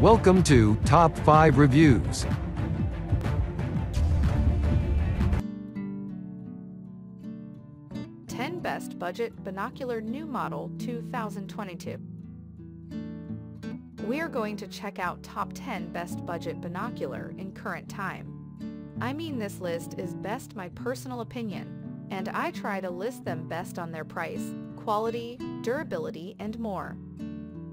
Welcome to Top 5 Reviews. Ten Best Budget Binocular New Model 2022 We are going to check out top 10 best budget binocular in current time. I mean this list is best my personal opinion, and I try to list them best on their price, quality, durability, and more.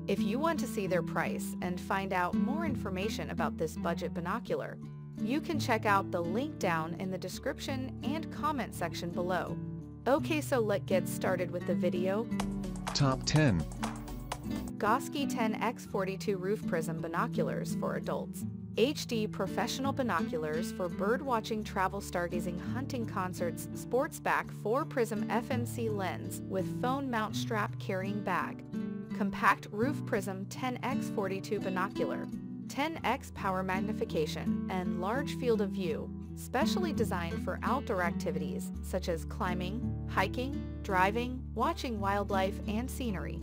If you want to see their price and find out more information about this budget binocular, you can check out the link down in the description and comment section below. Okay, so let's get started with the video. Top 10. Gosky 10X42 Roof Prism Binoculars for Adults. HD professional binoculars for birdwatching, travel, stargazing, hunting, concerts, sports back 4 prism FMC lens with phone mount strap carrying bag. Compact Roof Prism 10x42 Binocular, 10x power magnification, and large field of view, specially designed for outdoor activities such as climbing, hiking, driving, watching wildlife and scenery.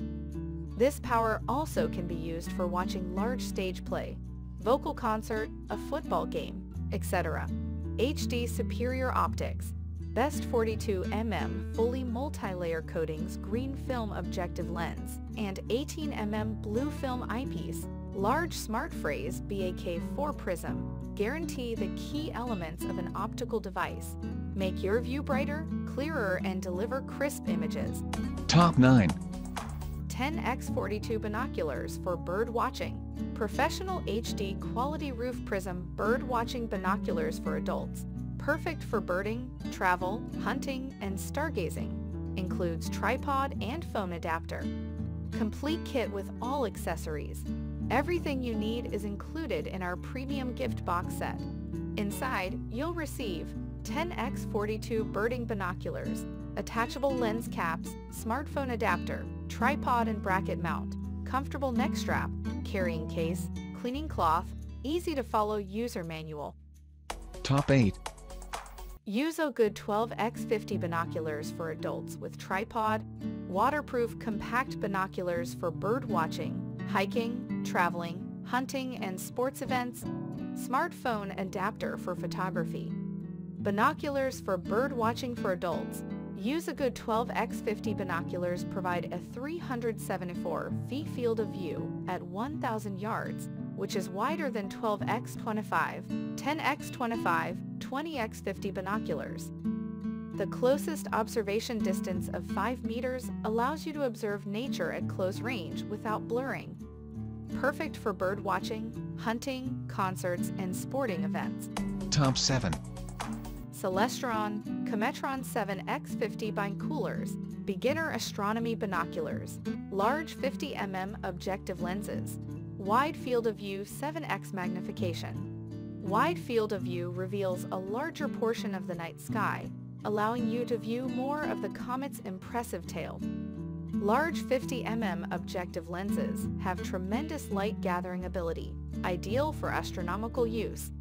This power also can be used for watching large stage play, vocal concert, a football game, etc. HD Superior Optics, Best 42mm fully multi-layer coatings green film objective lens, and 18mm blue film eyepiece, large smart phrase BAK4 prism, guarantee the key elements of an optical device. Make your view brighter, clearer, and deliver crisp images. Top 9. 10x42 binoculars for bird watching. Professional HD quality roof prism bird watching binoculars for adults perfect for birding, travel, hunting, and stargazing. Includes tripod and phone adapter. Complete kit with all accessories. Everything you need is included in our premium gift box set. Inside, you'll receive 10x42 birding binoculars, attachable lens caps, smartphone adapter, tripod and bracket mount, comfortable neck strap, carrying case, cleaning cloth, easy to follow user manual. Top 8. UsoGood 12x50 binoculars for adults with tripod, waterproof compact binoculars for bird watching, hiking, traveling, hunting and sports events, smartphone adapter for photography, binoculars for bird watching for adults. UsoGood 12x50 binoculars provide a 374 feet field of view at 1,000 yards, which is wider than 12x25, 10x25, 20x50 binoculars. The closest observation distance of 5 meters allows you to observe nature at close range without blurring. Perfect for bird watching, hunting, concerts, and sporting events. Top 7. Celestron Cometron 7X50 binoculars, beginner astronomy binoculars, large 50mm objective lenses, wide field of view 7x magnification, Wide field of view reveals a larger portion of the night sky, allowing you to view more of the comet's impressive tail. Large 50mm objective lenses have tremendous light gathering ability, ideal for astronomical use.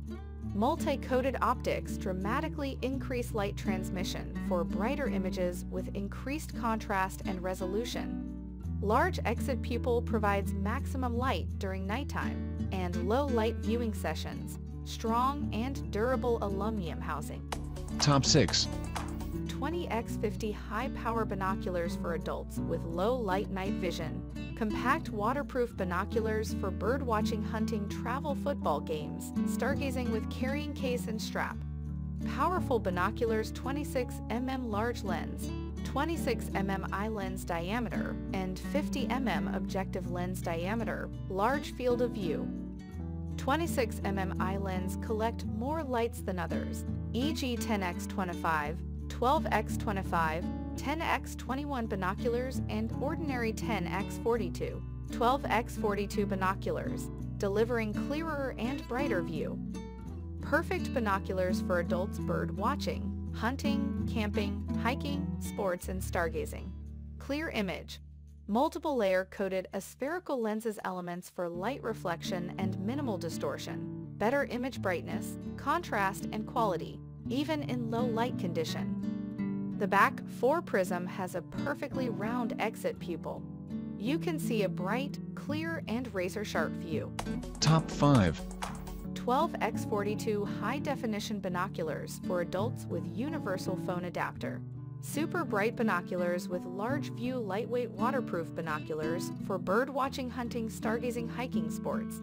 Multi-coated optics dramatically increase light transmission for brighter images with increased contrast and resolution. Large exit pupil provides maximum light during nighttime and low light viewing sessions, strong and durable aluminum housing. Top 6. 20x50 high-power binoculars for adults with low light night vision. Compact waterproof binoculars for birdwatching, hunting, travel football games, stargazing with carrying case and strap. Powerful binoculars 26mm large lens, 26mm eye lens diameter, and 50mm objective lens diameter, large field of view, 26mm eye lens collect more lights than others, e.g. 10x25, 12x25, 10x21 binoculars, and ordinary 10x42, 12x42 binoculars, delivering clearer and brighter view. Perfect binoculars for adults bird watching, hunting, camping, hiking, sports, and stargazing. Clear image, Multiple layer coated aspherical lenses elements for light reflection and minimal distortion, better image brightness, contrast, and quality, even in low light condition. The BAK4 prism has a perfectly round exit pupil. You can see a bright, clear, and razor-sharp view. Top 5. 12x42 high-definition binoculars for adults with universal phone adapter. Super bright binoculars with large view lightweight waterproof binoculars for bird watching hunting stargazing hiking sports.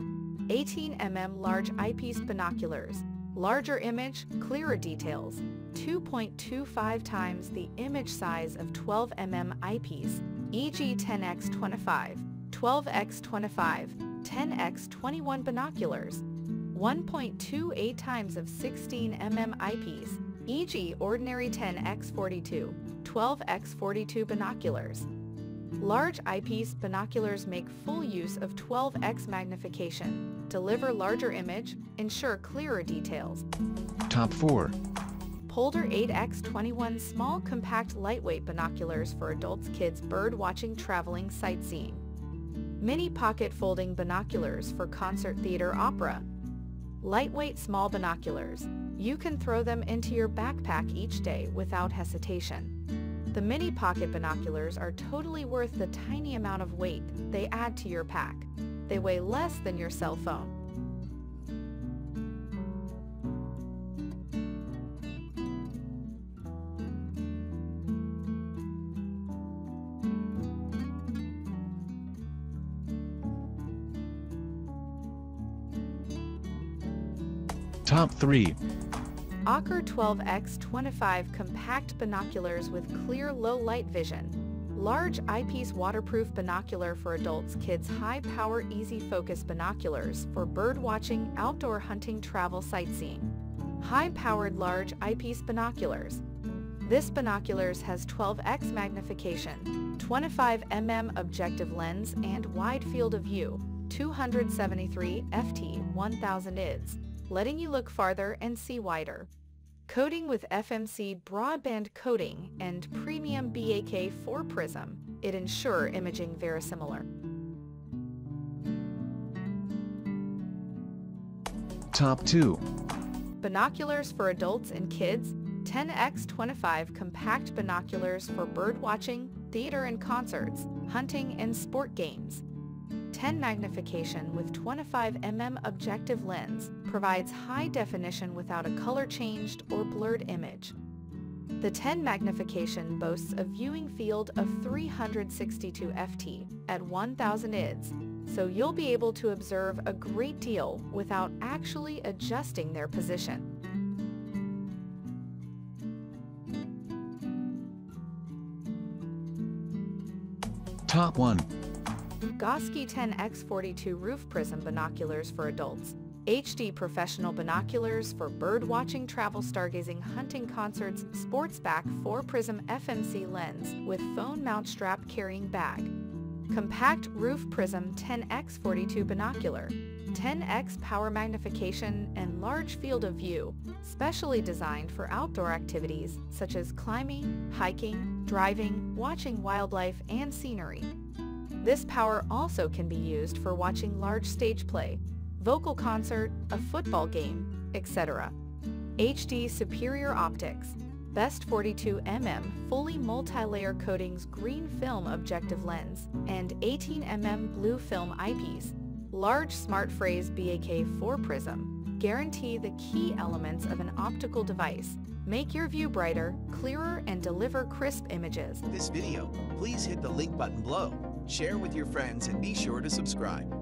18mm large eyepiece binoculars, larger image, clearer details, 2.25 times the image size of 12mm eyepiece, e.g. 10x25, 12x25, 10x21 binoculars, 1.28 times of 16mm eyepiece, e.g. ordinary 10x42, 12x42 binoculars. Large eyepiece binoculars make full use of 12x magnification, deliver larger image, ensure clearer details. Top 4. POLDR 8x21 small compact lightweight binoculars for adults kids bird watching traveling sightseeing. Mini pocket folding binoculars for concert theater opera, Lightweight small binoculars. You can throw them into your backpack each day without hesitation. The mini pocket binoculars are totally worth the tiny amount of weight they add to your pack. They weigh less than your cell phone. Top 3. occer 12X25 compact binoculars with clear low light vision. Large eyepiece waterproof binocular for adults kids high power easy focus binoculars for bird watching, outdoor hunting, travel sightseeing. High powered large eyepiece binoculars. This binoculars has 12x magnification, 25 mm objective lens and wide field of view, 273 ft 1000 IDS letting you look farther and see wider. Coating with FMC broadband coating and premium BAK4 prism, it ensure imaging verisimilar. Top 2. Binoculars for adults and kids, 10x25 compact binoculars for bird watching, theater and concerts, hunting and sport games. 10 magnification with 25mm objective lens provides high definition without a color changed or blurred image. The 10 magnification boasts a viewing field of 362 ft at 1000 IDS, so you'll be able to observe a great deal without actually adjusting their position. Top 1. Gosky 10x42 Roof Prism Binoculars for Adults. HD Professional Binoculars for bird watching, travel, stargazing, hunting, concerts, sports back 4 Prism FMC lens with phone mount strap carrying bag. Compact Roof Prism 10x42 Binocular. 10x power magnification and large field of view, specially designed for outdoor activities such as climbing, hiking, driving, watching wildlife and scenery. This power also can be used for watching large stage play, vocal concert, a football game, etc. HD Superior Optics Best 42mm fully multi-layer coatings green film objective lens and 18mm blue film eyepiece. Large smart phrase BAK4 prism guarantee the key elements of an optical device. Make your view brighter, clearer, and deliver crisp images. This video, please hit the link button below share with your friends, and be sure to subscribe.